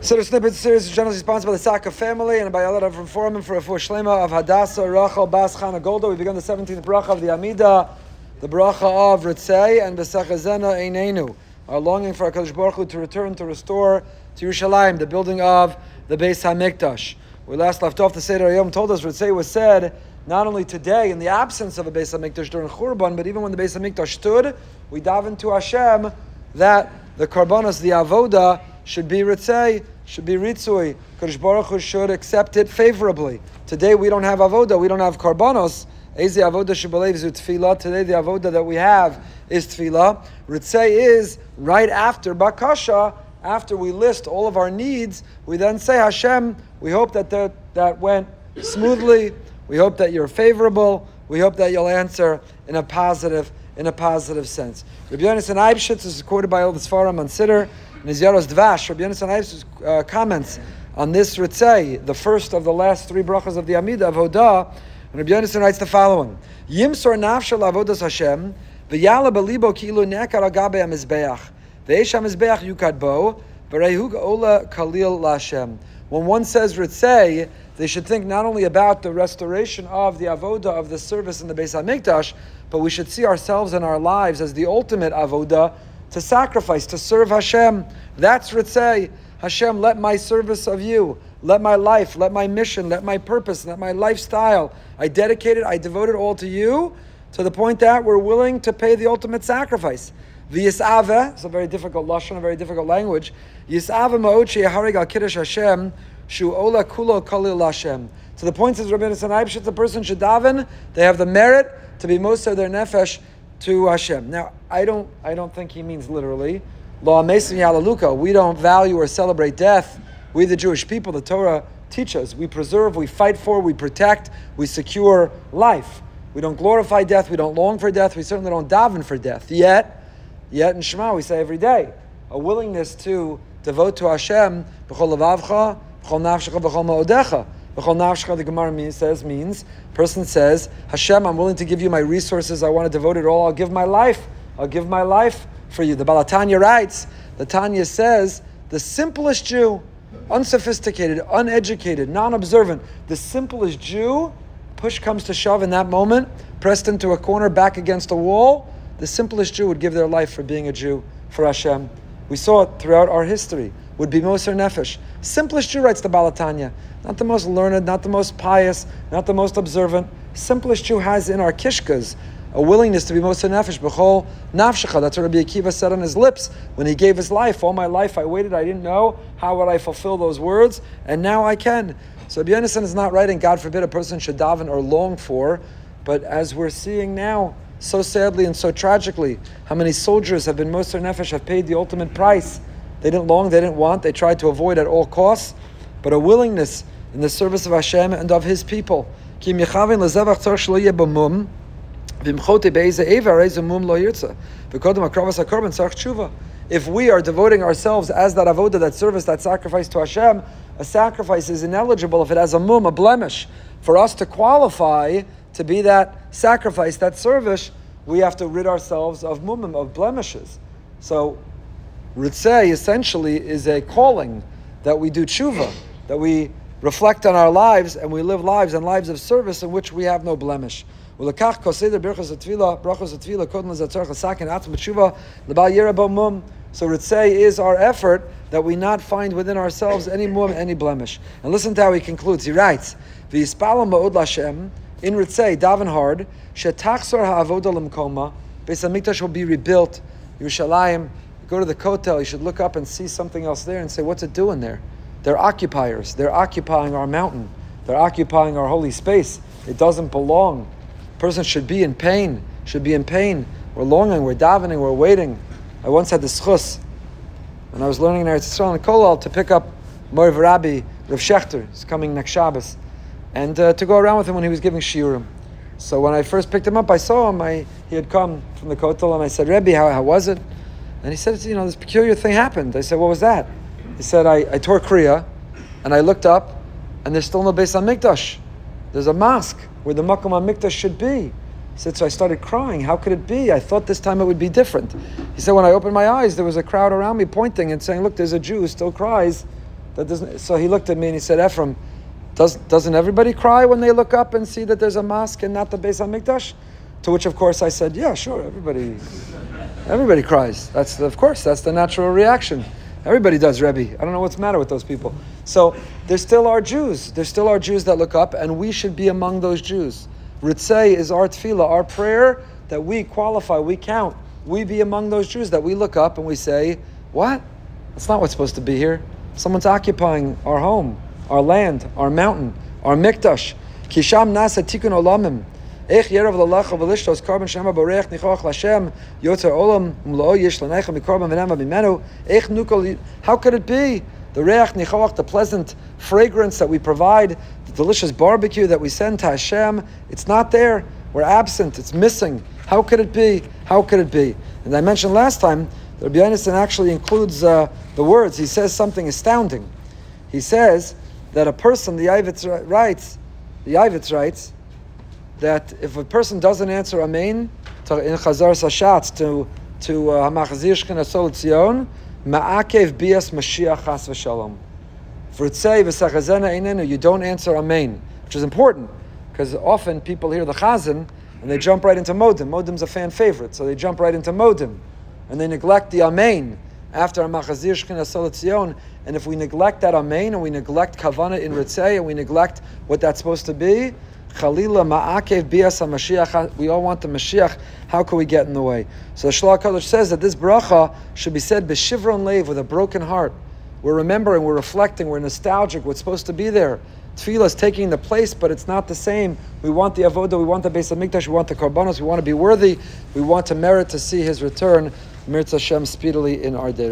The snippet series is generally sponsored by the Saka family and by a lot of Forum for a full shlema of Hadassah Rachel Bas Chana Golda. We begun the 17th bracha of the Amida, the bracha of Ritzei and Besachazena Einenu. Our longing for HaKadosh Baruch Hu to return, to restore to Yerushalayim, the building of the Beis HaMikdash. We last left off the Seder Yom told us Ritzei was said not only today in the absence of a Beis HaMikdash during Churban, but even when the Beis HaMikdash stood, we daven to Hashem that the Karbonos, the Avoda, should be ritzei, should be ritzui. Kodesh Baruch Hu should accept it favorably. Today we don't have avoda, we don't have karbanos. Ezi avoda shebalev zu tefillah. Today the avoda that we have is tefillah. Ritzei is right after bakasha. After we list all of our needs, we then say Hashem. We hope that that, that went smoothly. We hope that you're favorable. We hope that you'll answer in a positive in a positive sense. Rabbi Yonasan Eibshitz is quoted by all the Sfarim on Siddur. Nizyaros Dvash, Rabbi Yonasan uh, comments on this Ritzei, the first of the last three brachas of the Amida of Hodah. And Rabbi Yonasan writes the following: Yimsor nafshal avodas Hashem v'yala belibo kilu nekar agabe hamizbeach ve'esh hamizbeach yukad bo v'rehug ola kalil lashem. When one says Ritzei, they should think not only about the restoration of the avoda of the service in the Beis Hamikdash, but we should see ourselves and our lives as the ultimate avoda to sacrifice, to serve Hashem. That's Ritzei. Hashem, let my service of you, let my life, let my mission, let my purpose, let my lifestyle, I dedicate it, I devote it all to you, to the point that we're willing to pay the ultimate sacrifice. V'yisave, it's a very difficult lashon, a very difficult language. Yisave ma'od she'yaharig al kiddush Hashem, shu ola kulo kalil Hashem. To the point says Rabbi Yonasan the person should daven, they have the merit to be most of their nefesh to Hashem. Now, I don't, I don't think he means literally. Lo amesim yalaluka. We don't value or celebrate death. We, the Jewish people, the Torah teaches. We preserve, we fight for, we protect, we secure life. We don't glorify death. We don't long for death. We certainly don't daven for death. Yet, Yet in Shema we say every day a willingness to devote to Hashem b'chol levavcha, b'chol nafshecha, b'chol ma'odecha. B'chol nafshecha, the Gemara says means person says Hashem, I'm willing to give you my resources. I want to devote it all. I'll give my life. I'll give my life for you. The Baal HaTanya writes. The Tanya says the simplest Jew, unsophisticated, uneducated, non-observant, the simplest Jew, push comes to shove in that moment, pressed into a corner, back against a wall the simplest Jew would give their life for being a Jew, for Hashem. We saw it throughout our history. Would be Moser Nefesh. Simplest Jew writes the Baal HaTanya. Not the most learned, not the most pious, not the most observant. Simplest Jew has in our kishkas a willingness to be Moser Nefesh. B'chol Nafshecha. That's what Rabbi Akiva said on his lips when he gave his life. All my life I waited. I didn't know how would I fulfill those words, and now I can. So Rabbi Yonasan is not writing, God forbid a person should daven or long for, but as we're seeing now, so sadly and so tragically, how many soldiers have been Moser Nefesh, have paid the ultimate price. They didn't long, they didn't want, they tried to avoid at all costs, but a willingness in the service of Hashem and of His people. If we are devoting ourselves as that avoda, that service, that sacrifice to Hashem, a sacrifice is ineligible if it has a mum, a blemish. For us to qualify, to be that sacrifice, that service, we have to rid ourselves of mumim, of blemishes. So, ritzeh essentially is a calling that we do tshuva, that we reflect on our lives and we live lives and lives of service in which we have no blemish. So Ritzei is our effort that we not find within ourselves any mum, any blemish. And listen to how he concludes. He writes, in Ritzei, daven hard, shetachzor ha'avoda lemkoma, Beis Hamikdash will be rebuilt, Yerushalayim, go to the Kotel, you should look up and see something else there and say, what's it doing there? They're occupiers. They're occupying our mountain. They're occupying our holy space. It doesn't belong. Person should be in pain, should be in pain. We're longing, we're davening, we're waiting. I once had the schus, when I was learning in Eretz Yisrael and Kollel, to pick up Moriv Rabbi Rav Schachter. He's coming next Shabbos and uh, to go around with him when he was giving shiurim. So when I first picked him up, I saw him. I, he had come from the kotel, and I said, Rebbe, how, how was it? And he said, you know, this peculiar thing happened. I said, what was that? He said, I, I tore Kriya, and I looked up, and there's still no base on HaMikdash. There's a mosque where the Makom HaMikdash should be. He said, so I started crying. How could it be? I thought this time it would be different. He said, when I opened my eyes, there was a crowd around me pointing and saying, look, there's a Jew who still cries That doesn't. So he looked at me and he said, Ephraim, does, doesn't everybody cry when they look up and see that there's a mosque and not the base on Hamikdash? To which, of course, I said, yeah, sure, everybody, everybody cries. That's the, of course, that's the natural reaction. Everybody does, Rebbe. I don't know what's the matter with those people. So there still are Jews. There still are Jews that look up, and we should be among those Jews. Ritzei is our tefillah, our prayer that we qualify, we count. We be among those Jews that we look up and we say, what? That's not what's supposed to be here. Someone's occupying our home, our land, our mountain, our mikdash. Kisham nasa tikun olamim. How could it be? The reiach nichoach, the pleasant fragrance that we provide, the delicious barbecue that we send to Hashem, it's not there. We're absent. It's missing. How could it be? How could it be? And I mentioned last time that Rabbi Yonasan actually includes uh, the words. He says something astounding. He says that a person, the Ivitz writes, the Ivitz writes, that if a person doesn't answer Amen to, in Chazaras Hashatz to to uh, Hamachzir Shechina Sol Tzion, Ma'akev Bias Mashiach Chas V'Shalom. For Tzei V'Sachazena Einenu, you don't answer Amen, which is important because often people hear the Chazan and they jump right into Modim. Modim's a fan favorite, so they jump right into Modim and they neglect the Amen after Hamachzir Shechina Sol Tzion. And if we neglect that Amen and we neglect Kavana in Ritzei and we neglect what that's supposed to be, Chalila ma'akev bias Mashiach. We all want the Mashiach. How can we get in the way? So the Shelah Kadosh says that this bracha should be said b'shivron leiv with a broken heart. We're remembering, we're reflecting, we're nostalgic. What's supposed to be there? Tefillah is taking the place, but it's not the same. We want the avodah, we want the Beis Hamikdash, we want the korbanos, we want to be worthy, we want to merit to see His return. Mirza Hashem speedily in our day.